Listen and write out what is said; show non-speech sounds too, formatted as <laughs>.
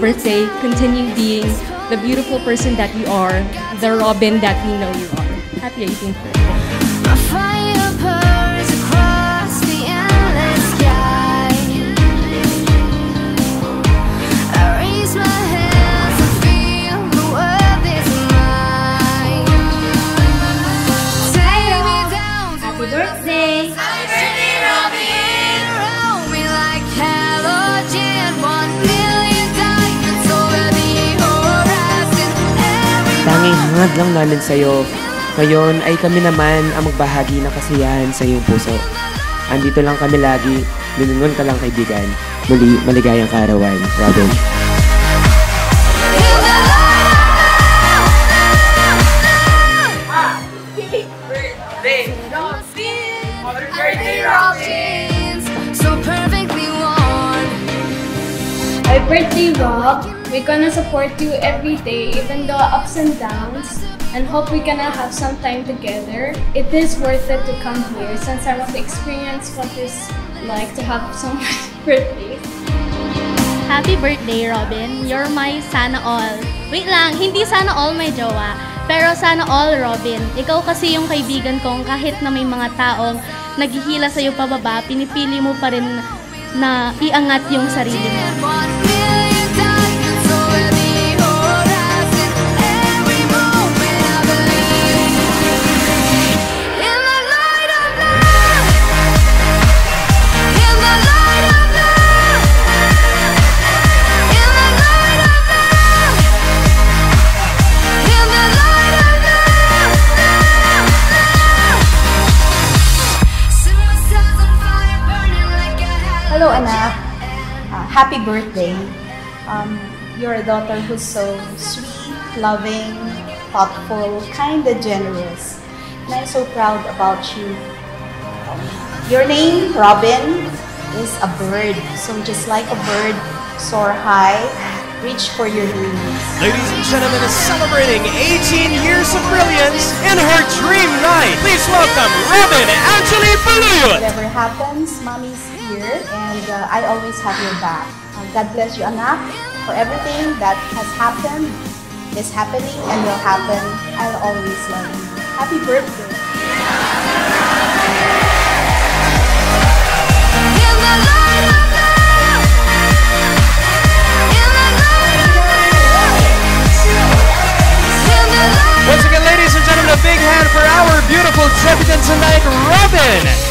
birthday. Continue being the beautiful person that you are, the Robyn that we know you are. Happy 18th birthday. My hangad lang namin sa'yo. Ngayon ay kami naman ang magbahagi ng kasiyahan sa iyong puso. Andito lang kami lagi, linungon ka lang kaibigan. Muli, maligayang kaarawan, Robin. In the light So Happy birthday, Rob. We're gonna support you every day, even the ups and downs, and hope we gonna have some time together. It is worth it to come here since I want to experience what it's like to have so many <laughs> birthdays. Happy birthday, Robin. You're my sana all. Wait lang, hindi sana all may jowa. Pero sana all, Robin. Ikaw kasi yung kaibigan kong kahit na may mga taong naghihila sa'yo pababa, pinipili mo pa rin na iangat yung sarili mo. Happy birthday. Um, you're a daughter who's so sweet, loving, thoughtful, kind and generous. And I'm so proud about you. Your name, Robyn, is a bird. So just like a bird, soar high, reach for your dreams. Ladies and gentlemen, is celebrating 18 years of brilliance in her dream night. Please welcome Robyn Angeli Baluyut. Whatever happens, mommy's here and uh, I always have your back. Uh, God bless you, anak, for everything that has happened, is happening, and will happen. I'll always love you. Happy birthday. Champion tonight, Robyn